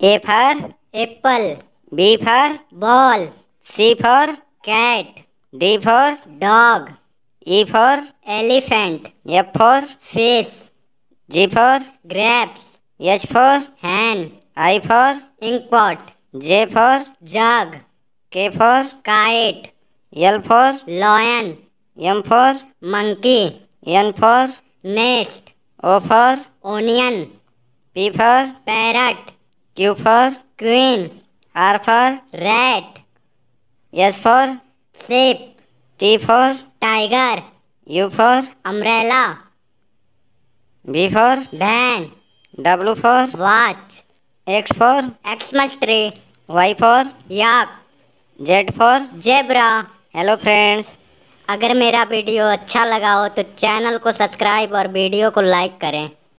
A for apple, B for ball, C for cat, D for dog, E for elephant, F for fish, G for grapes, H for hand, I for inkpot, J for jug, K for kite, L for lion, M for monkey, N for nest, O for onion, P for parrot, Q for queen, R for rat, S for sheep, T for tiger, U for umbrella, B for van, W for watch, X for Xmas tree, Y for yak, Z for zebra. Hello friends. अगर मेरा video अच्छा लगा हो तो channel को subscribe और video को like करें